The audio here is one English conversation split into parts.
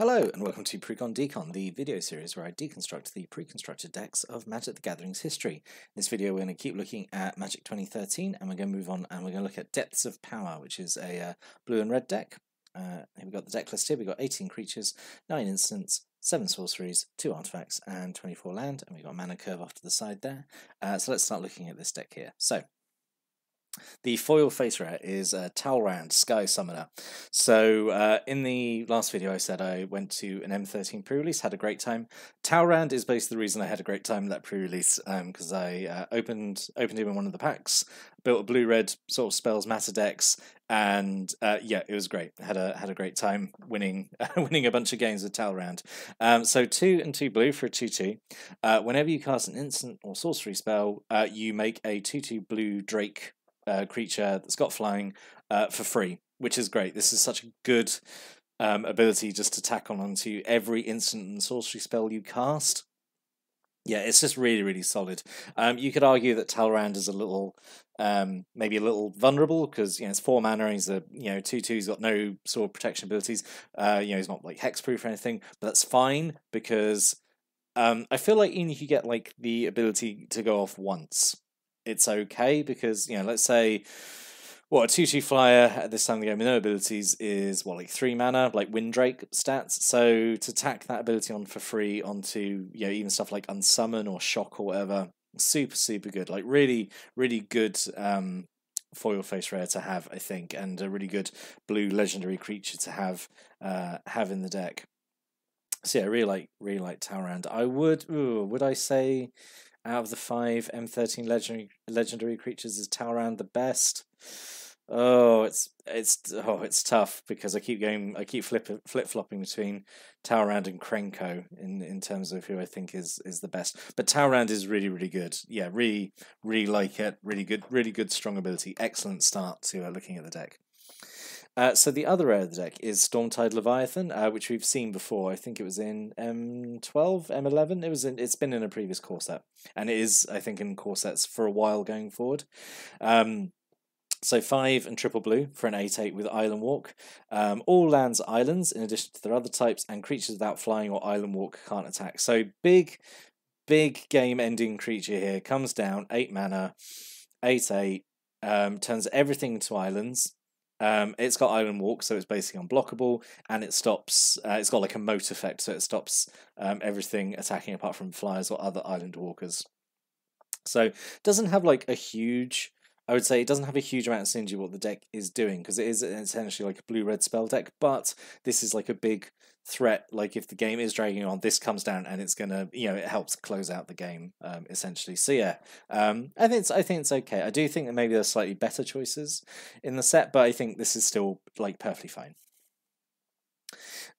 Hello and welcome to Precon Decon, the video series where I deconstruct the pre-constructed decks of Magic the Gathering's history. In this video we're going to keep looking at Magic 2013 and we're going to move on and we're going to look at Depths of Power, which is a uh, blue and red deck. Uh, we've got the deck list here, we've got 18 creatures, 9 instants, 7 sorceries, 2 artifacts and 24 land, and we've got a mana curve off to the side there. Uh, so let's start looking at this deck here. So, the foil face rare is a Talrand Sky Summoner. So uh, in the last video I said I went to an M13 pre-release, had a great time. Talrand is basically the reason I had a great time that pre-release because um, I uh, opened opened him in one of the packs, built a blue-red sort of spells matter decks, and uh, yeah, it was great. Had a had a great time winning winning a bunch of games with Talrand. Um, so two and two blue for a two-two. Uh, whenever you cast an instant or sorcery spell, uh, you make a two-two blue Drake uh, creature that's got flying uh, for free, which is great. This is such a good um, ability just to tack on onto every instant and sorcery spell you cast. Yeah, it's just really, really solid. Um, you could argue that Talrand is a little, um, maybe a little vulnerable because you know it's four mana. He's a you know two two. He's got no of protection abilities. Uh, you know he's not like hexproof or anything, but that's fine because um, I feel like even if you get like the ability to go off once, it's okay because you know, let's say what a two two flyer at this time of the game with no abilities is what like three mana, like Windrake stats. So to tack that ability on for free onto you know even stuff like Unsummon or Shock or whatever, super super good. Like really really good um, foil face rare to have, I think, and a really good blue legendary creature to have uh, have in the deck. So yeah, I really like really like Talrand. I would ooh, would I say out of the five M13 legendary legendary creatures, is Talrand the best? Oh, it's it's oh, it's tough because I keep going, I keep flip flip flopping between Talrand and Krenko in in terms of who I think is is the best. But Talrand is really really good. Yeah, really really like it. Really good, really good strong ability. Excellent start to uh, looking at the deck. Uh, so the other area of the deck is Stormtide Leviathan, uh, which we've seen before. I think it was in M12, M11. It was in, it's been in a previous core set, and it is, I think, in core sets for a while going forward. Um, so five and triple blue for an 8-8 with Island Walk. Um, all lands islands in addition to their other types, and creatures without flying or Island Walk can't attack. So big, big game-ending creature here. Comes down, 8 mana, 8-8, um, turns everything into islands. Um, it's got island walk, so it's basically unblockable, and it stops. Uh, it's got like a moat effect, so it stops um, everything attacking apart from flyers or other island walkers. So doesn't have like a huge. I would say it doesn't have a huge amount of synergy what the deck is doing because it is essentially like a blue red spell deck, but this is like a big threat. Like if the game is dragging on, this comes down and it's gonna, you know, it helps close out the game um, essentially. So yeah, um, I think it's I think it's okay. I do think that maybe there's slightly better choices in the set, but I think this is still like perfectly fine.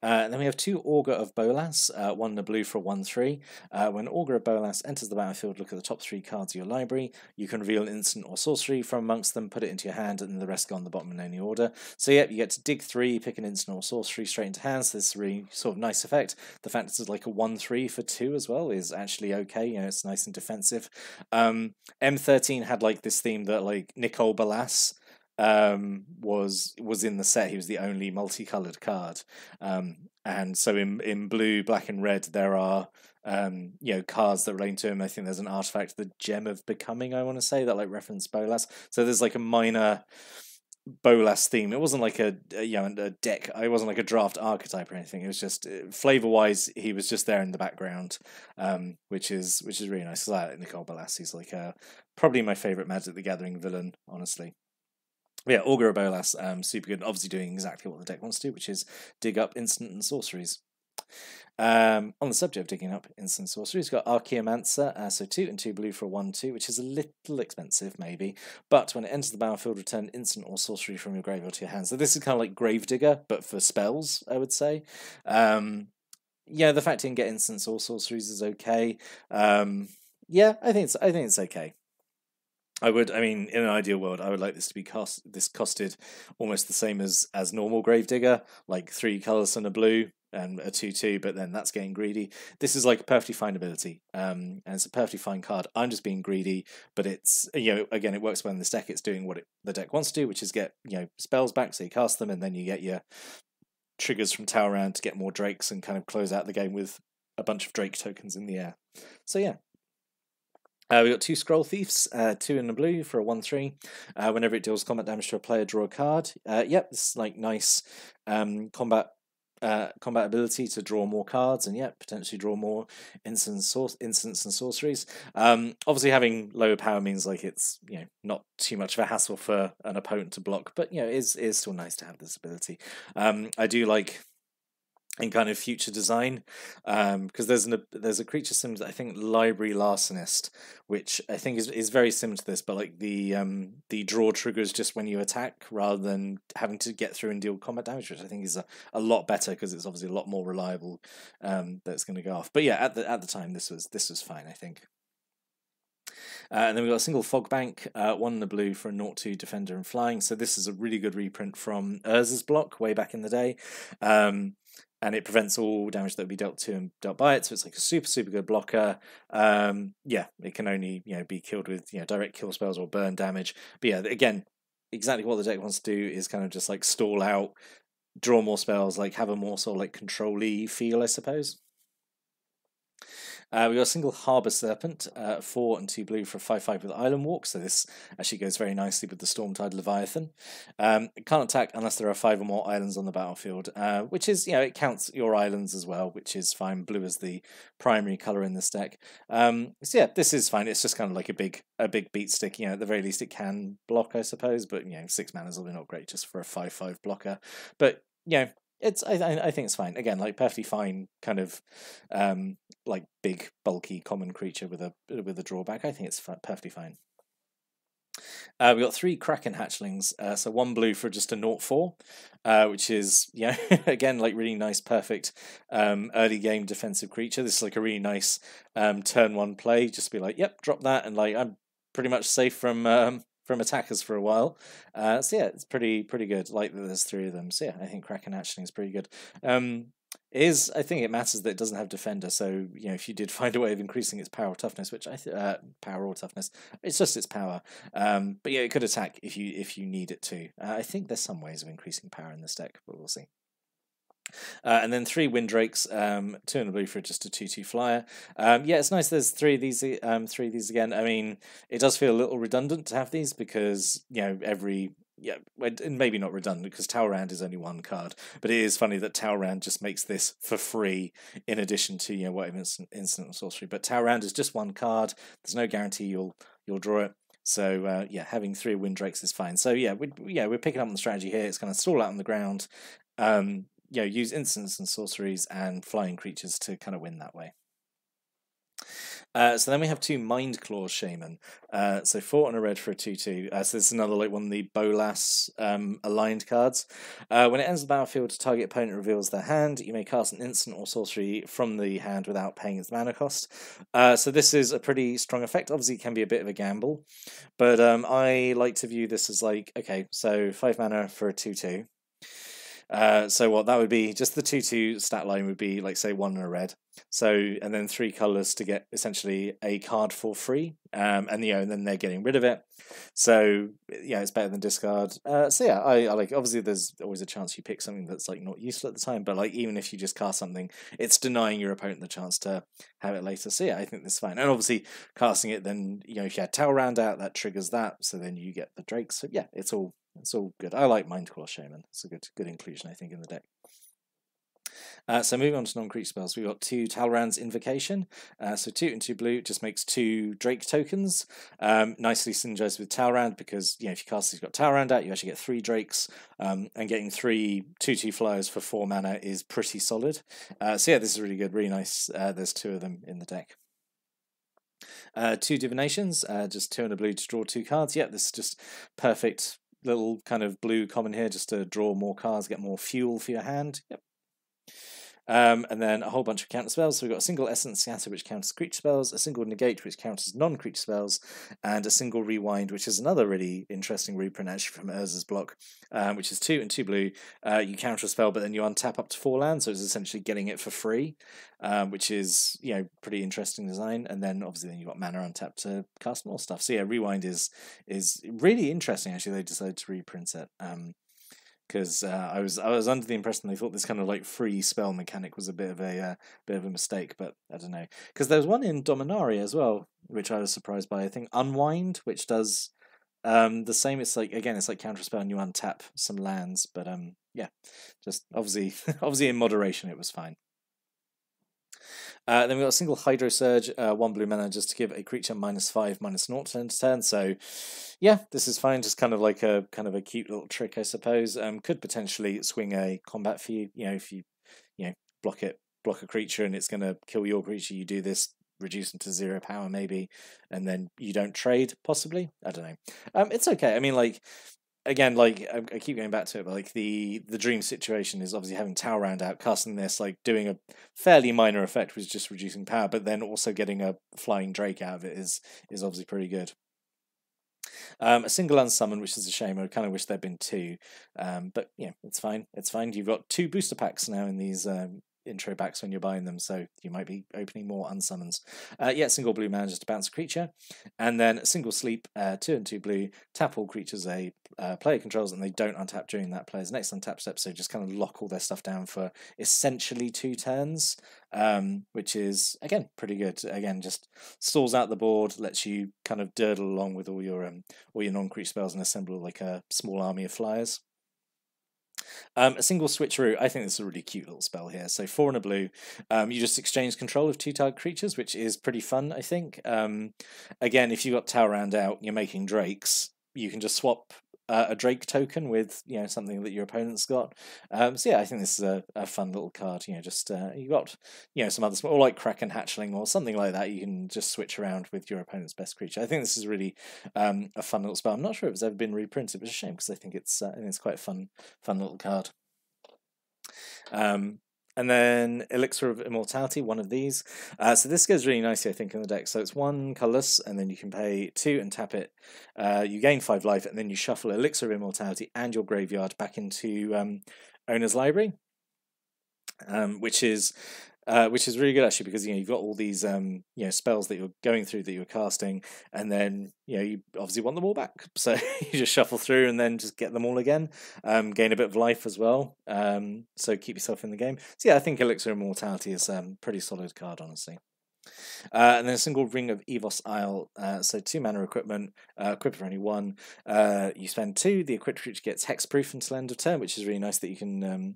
Uh, then we have two Augur of Bolas, uh, one in the blue for a 1 3. Uh, when Augur of Bolas enters the battlefield, look at the top three cards of your library. You can reveal an instant or sorcery from amongst them, put it into your hand, and the rest go on the bottom in any order. So, yep, you get to dig three, pick an instant or sorcery straight into hand. So, this is a really sort of nice effect. The fact it's like a 1 3 for two as well is actually okay. You know, it's nice and defensive. Um, M13 had like this theme that like Nicol Bolas um, was was in the set. He was the only multicolored card, um, and so in in blue, black, and red there are um, you know cards that relate to him. I think there's an artifact, the Gem of Becoming. I want to say that like reference Bolas. So there's like a minor Bolas theme. It wasn't like a, a you know a deck. It wasn't like a draft archetype or anything. It was just uh, flavor wise, he was just there in the background, um, which is which is really nice. I like Nicol Bolas. He's like a, probably my favorite Magic the Gathering villain, honestly yeah, Augur of Bolas, um, super good. Obviously, doing exactly what the deck wants to do, which is dig up instant and sorceries. Um, on the subject of digging up instant sorceries, we've got Archaeomancer, uh, so two and two blue for a one two, which is a little expensive maybe, but when it enters the battlefield, return instant or sorcery from your graveyard to your hand. So this is kind of like Gravedigger, but for spells, I would say. Um, yeah, the fact you can get instant or sorceries is okay. Um, yeah, I think it's I think it's okay. I would, I mean, in an ideal world, I would like this to be cost this costed almost the same as as normal Gravedigger, like three colors and a blue and a two two. But then that's getting greedy. This is like a perfectly fine ability, um, and it's a perfectly fine card. I'm just being greedy, but it's you know again it works well in this deck. It's doing what it, the deck wants to do, which is get you know spells back, so you cast them, and then you get your triggers from Talrand to get more drakes and kind of close out the game with a bunch of drake tokens in the air. So yeah, uh, we got two Scroll Thieves, uh, two in the blue for a 1 3. Uh, whenever it deals combat damage to a player, draw a card. Uh, yep, this is like nice um, combat uh, combat ability to draw more cards and yet potentially draw more instants, instants and sorceries. Um, obviously, having lower power means like it's you know not too much of a hassle for an opponent to block, but you know it is is still nice to have this ability. Um, I do like in kind of future design because um, there's an there's a creature sim I think library larcenist which I think is is very similar to this but like the um the draw triggers just when you attack rather than having to get through and deal combat damage which I think is a, a lot better because it's obviously a lot more reliable um that's going to go off but yeah at the at the time this was this was fine I think uh, and then we've got a single fog bank, uh, one in the blue for a 0 2 defender and flying. So this is a really good reprint from Urza's block way back in the day. Um, and it prevents all damage that would be dealt to and dealt by it. So it's like a super, super good blocker. Um, yeah, it can only you know be killed with you know direct kill spells or burn damage. But yeah, again, exactly what the deck wants to do is kind of just like stall out, draw more spells, like have a more sort of like controlly feel, I suppose. Uh, we got a single Harbour Serpent, uh, 4 and 2 blue for a 5 5 with Island Walk, so this actually goes very nicely with the Stormtide Leviathan. Um, can't attack unless there are 5 or more islands on the battlefield, uh, which is, you know, it counts your islands as well, which is fine. Blue is the primary colour in this deck. Um, so yeah, this is fine. It's just kind of like a big a big beat stick, you know, at the very least it can block, I suppose, but, you know, 6 mana is probably not great just for a 5 5 blocker. But, you know, it's I I think it's fine. Again, like perfectly fine, kind of um like big bulky common creature with a with a drawback. I think it's perfectly fine. Uh, we got three Kraken hatchlings, uh, so one blue for just a naught four, uh, which is yeah again like really nice, perfect um, early game defensive creature. This is like a really nice um, turn one play. Just be like, yep, drop that, and like I'm pretty much safe from um, from attackers for a while. Uh, so yeah, it's pretty pretty good. Like there's three of them. So yeah, I think Kraken hatchling is pretty good. Um, is I think it matters that it doesn't have defender. So you know, if you did find a way of increasing its power or toughness, which I th- uh, power or toughness, it's just its power. Um, but yeah, it could attack if you if you need it to. Uh, I think there's some ways of increasing power in this deck, but we'll see. Uh, and then three Windrakes, um, two in the blue for just a two-two flyer. Um, yeah, it's nice. There's three of these, um, three of these again. I mean, it does feel a little redundant to have these because you know every yeah, and maybe not redundant because Talrand is only one card, but it is funny that Talrand just makes this for free in addition to you know whatever instant, instant sorcery. But Talrand is just one card. There's no guarantee you'll you'll draw it. So uh, yeah, having three Windrakes is fine. So yeah, we yeah we're picking up on the strategy here. It's going to stall out on the ground. Um, you know, use instants and sorceries and flying creatures to kind of win that way. Uh, so then we have two Mindclaw Shaman. Uh, so four and a red for a 2 2. Uh, so this is another like one of the Bolas um, aligned cards. Uh, when it enters the battlefield, target opponent reveals their hand. You may cast an instant or sorcery from the hand without paying its mana cost. Uh, so this is a pretty strong effect. Obviously, it can be a bit of a gamble, but um, I like to view this as like, okay, so five mana for a 2 2. Uh, so what that would be just the two two stat line would be like say one and a red. So and then three colors to get essentially a card for free. Um, and you know, and then they're getting rid of it. So yeah, it's better than discard. Uh, so yeah, I, I like obviously there's always a chance you pick something that's like not useful at the time, but like even if you just cast something, it's denying your opponent the chance to have it later. So yeah, I think this is fine. And obviously casting it, then you know if you had Talrand out, that triggers that. So then you get the Drake. So yeah, it's all it's all good. I like Mindclaw Shaman. It's a good good inclusion, I think, in the deck. Uh, so moving on to non-creature spells, we've got two Talrand's Invocation. Uh, so two and two blue just makes two Drake tokens. Um, nicely synergized with Talrand because you know if you cast you've got Talrand out, you actually get three Drakes, um, and getting three two two flyers for four mana is pretty solid. Uh, so yeah, this is really good, really nice. Uh, there's two of them in the deck. Uh, two divinations, uh, just two and a blue to draw two cards. Yeah, this is just perfect little kind of blue common here just to draw more cards, get more fuel for your hand. Yep. Um, and then a whole bunch of counter spells. So we've got a single Essence Scatter, which counters creature spells, a single Negate, which counters non creature spells, and a single Rewind, which is another really interesting reprint actually from Urza's block, um, which is two and two blue. Uh, you counter a spell, but then you untap up to four lands, so it's essentially getting it for free, um, which is you know pretty interesting design. And then obviously then you've got mana untapped to cast more stuff. So yeah, Rewind is is really interesting. Actually, they decided to reprint it. Um, because uh, I was I was under the impression they thought this kind of like free spell mechanic was a bit of a uh, bit of a mistake, but I don't know because there's one in Dominaria as well, which I was surprised by. I think Unwind, which does um, the same. It's like again, it's like counter spell and you untap some lands, but um, yeah, just obviously obviously in moderation, it was fine. Uh, then we've got a single Hydrosurge, uh, one blue mana just to give a creature minus five, minus naught turn to turn. So, yeah, this is fine. Just kind of like a kind of a cute little trick, I suppose. Um, could potentially swing a combat for you. You know, if you you know block it, block a creature, and it's going to kill your creature. You do this, reduce them to zero power maybe, and then you don't trade possibly. I don't know. Um, it's okay. I mean, like again, like I, keep going back to it, but like the the dream situation is obviously having Talrand out, casting this, like doing a fairly minor effect, was just reducing power, but then also getting a flying Drake out of it is is obviously pretty good. Um, a single unsummon, which is a shame. I kind of wish there'd been two, um, but yeah, it's fine. It's fine. You've got two booster packs now in these um, intro backs when you're buying them, so you might be opening more unsummons. Uh, yeah, single blue mana just to bounce a creature, and then single sleep, uh, two and two blue, tap all creatures a uh, player controls, and they don't untap during that player's next untap step, so just kind of lock all their stuff down for essentially two turns, um, which is again pretty good. Again, just stalls out the board, lets you kind of durdle along with all your um, all your non-creature spells and assemble like a small army of flyers. Um, a single switcheroo, I think this is a really cute little spell here. So four and a blue, um, you just exchange control of two target creatures, which is pretty fun, I think. Um, again, if you've got Talrand out, you're making drakes, you can just swap uh, a Drake token with you know something that your opponent's got. Um, so yeah, I think this is a, a fun little card. You know, just uh, you got you know some other or like Kraken Hatchling or something like that. You can just switch around with your opponent's best creature. I think this is really um, a fun little spell. I'm not sure if it's ever been reprinted, which is a shame because I think it's uh, it's quite a fun fun little card. Um, and then Elixir of Immortality, one of these. Uh, so this goes really nicely, I think, in the deck. So it's one colorless, and then you can pay two and tap it. Uh, you gain five life, and then you shuffle Elixir of Immortality and your graveyard back into um, Owner's Library, um, which is uh, which is really good actually because you know you've got all these um, you know spells that you're going through that you're casting, and then you know you obviously want them all back, so you just shuffle through and then just get them all again, um, gain a bit of life as well, um, so keep yourself in the game. So yeah, I think Elixir Immortality is um pretty solid card honestly. Uh, and then a single Ring of Evos Isle, uh, so two mana equipment, uh, equip for only one. Uh, you spend two, the equipped creature gets hexproof until end of turn, which is really nice that you can. Um,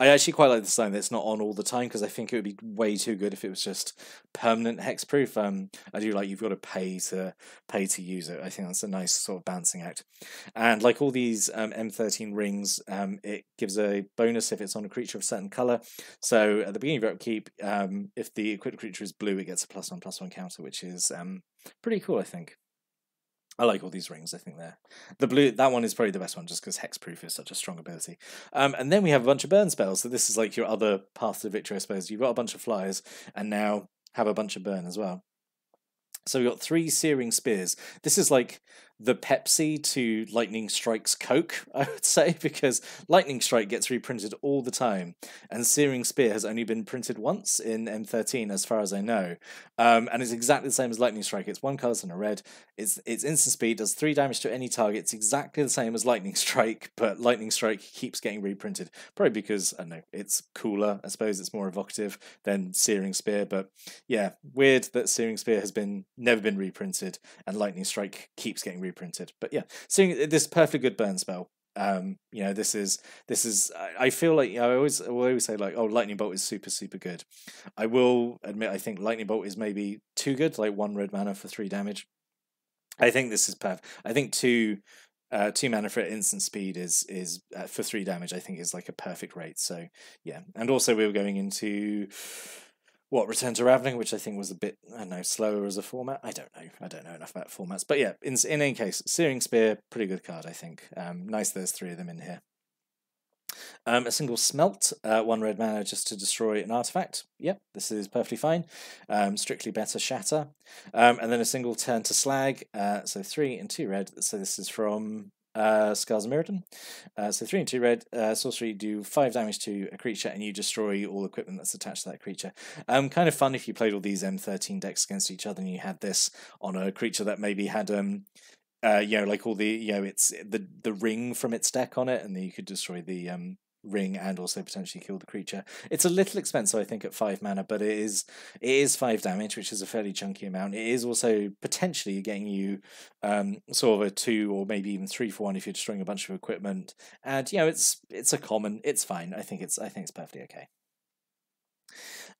I actually quite like the sign that it's not on all the time because I think it would be way too good if it was just permanent hexproof. Um, I do like you've got to pay to pay to use it. I think that's a nice sort of balancing act. And like all these um, M13 rings, um, it gives a bonus if it's on a creature of a certain color. So at the beginning of your upkeep, um, if the equipped creature is blue, it gets a plus one plus one counter, which is um, pretty cool, I think. I like all these rings. I think they're the blue. That one is probably the best one, just because hexproof is such a strong ability. Um, and then we have a bunch of burn spells. So this is like your other path to victory, I suppose. You've got a bunch of flyers, and now have a bunch of burn as well. So we've got three searing spears. This is like the Pepsi to Lightning Strike's Coke, I would say, because Lightning Strike gets reprinted all the time, and Searing Spear has only been printed once in M13, as far as I know. Um, and it's exactly the same as Lightning Strike. It's one color and a red. It's it's instant speed, does three damage to any target. It's exactly the same as Lightning Strike, but Lightning Strike keeps getting reprinted. Probably because I don't know it's cooler. I suppose it's more evocative than Searing Spear. But yeah, weird that Searing Spear has been never been reprinted, and Lightning Strike keeps getting reprinted. Printed but yeah, seeing this perfectly good burn spell. Um, you know, this is this is. I feel like you know, I always I always say like, oh, lightning bolt is super super good. I will admit, I think lightning bolt is maybe too good, like one red mana for three damage. I think this is perfect. I think two uh, two mana for instant speed is is uh, for three damage. I think is like a perfect rate. So yeah, and also we were going into what Return to Ravnica, which I think was a bit I don't know slower as a format. I don't know. I don't know enough about formats, but yeah. In in any case, Searing Spear, pretty good card. I think. Um, nice. There's three of them in here. Um, a single smelt, uh, one red mana just to destroy an artifact. Yep, this is perfectly fine. Um, strictly better shatter. Um, and then a single turn to slag, uh, so three and two red. So this is from uh, Scars of Mirrodin. Uh, so three and two red uh, sorcery do five damage to a creature, and you destroy all equipment that's attached to that creature. Um, kind of fun if you played all these M13 decks against each other, and you had this on a creature that maybe had um uh, you know, like all the you know, it's the the ring from its deck on it, and then you could destroy the um ring and also potentially kill the creature. It's a little expensive, I think, at five mana, but it is it is five damage, which is a fairly chunky amount. It is also potentially getting you um, sort of a two or maybe even three for one if you're destroying a bunch of equipment. And you know, it's it's a common. It's fine. I think it's I think it's perfectly okay.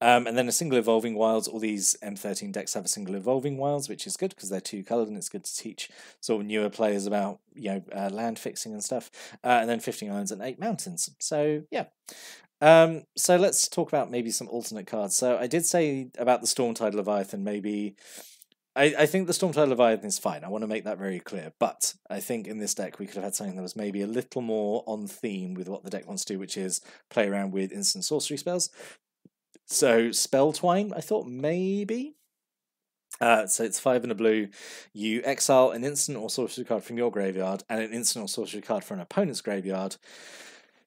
Um, and then a single evolving wilds. All these M13 decks have a single evolving wilds, which is good because they're two colored and it's good to teach sort of newer players about you know uh, land fixing and stuff. Uh, and then 15 islands and eight mountains. So yeah. Um, so let's talk about maybe some alternate cards. So I did say about the Stormtide Leviathan, maybe. I, I think the Stormtide Leviathan is fine. I want to make that very clear. But I think in this deck we could have had something that was maybe a little more on theme with what the deck wants to do, which is play around with instant sorcery spells. So Spelltwine, I thought maybe. Uh, so it's five and a blue. You exile an instant or sorcery card from your graveyard and an instant or sorcery card from an opponent's graveyard.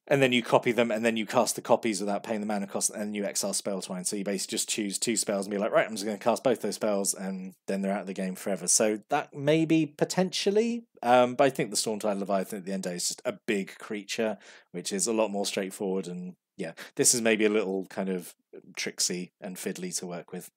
And then you copy them, and then you cast the copies without paying the mana cost, and you exile Spelltwine. So you basically just choose two spells and be like, right, I'm just going to cast both those spells, and then they're out of the game forever. So that maybe potentially, um, but I think the Stormtide Leviathan at the end the day is just a big creature, which is a lot more straightforward and yeah, this is maybe a little kind of uh, tricksy and fiddly to work with.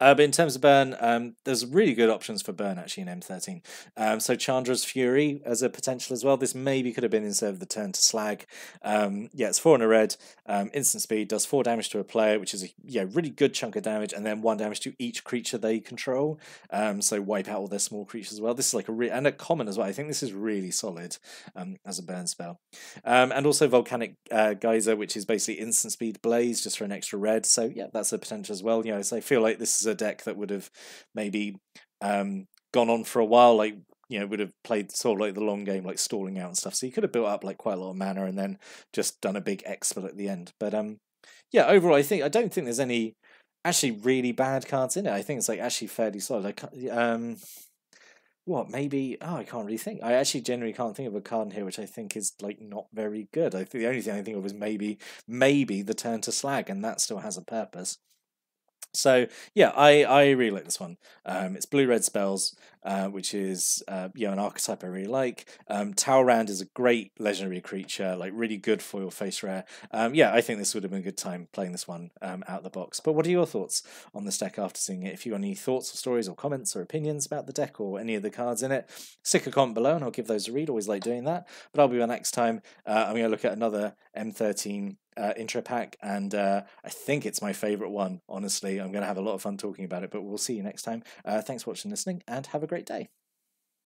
Uh, but in terms of burn, um, there's really good options for burn actually in M13. Um, so Chandra's Fury as a potential as well. This maybe could have been instead of the turn to slag. Um, yeah, it's four in a red, um, instant speed, does four damage to a player, which is a yeah really good chunk of damage, and then one damage to each creature they control. Um, so wipe out all their small creatures as well. This is like a re- and a common as well. I think this is really solid um, as a burn spell. and also Volcanic uh, Geyser, which is basically instant speed blaze just for an extra red. So yeah, that's a potential as well. You know, so I feel like like this is a deck that would have maybe um, gone on for a while, like you know, would have played sort of like the long game, like stalling out and stuff. So you could have built up like quite a lot of mana and then just done a big expert at the end. But um, yeah, overall, I think I don't think there's any actually really bad cards in it. I think it's like actually fairly solid. I um, what maybe? Oh, I can't really think. I actually generally can't think of a card in here which I think is like not very good. I think the only thing I think of is maybe maybe the turn to slag, and that still has a purpose. So yeah, I, I really like this one. Um, it's blue red spells, uh, which is uh, yeah an archetype I really like. Um, Talrand is a great legendary creature, like really good for your face rare. Um, yeah, I think this would have been a good time playing this one um, out of the box. But what are your thoughts on this deck after seeing it? If you have any thoughts or stories or comments or opinions about the deck or any of the cards in it, stick a comment below and I'll give those a read. Always like doing that. But I'll be back next time. Uh, I'm going to look at another M13 uh, intro pack, and uh, I think it's my favorite one. Honestly, I'm going to have a lot of fun talking about it. But we'll see you next time. Uh, thanks for watching, listening, and have a great day.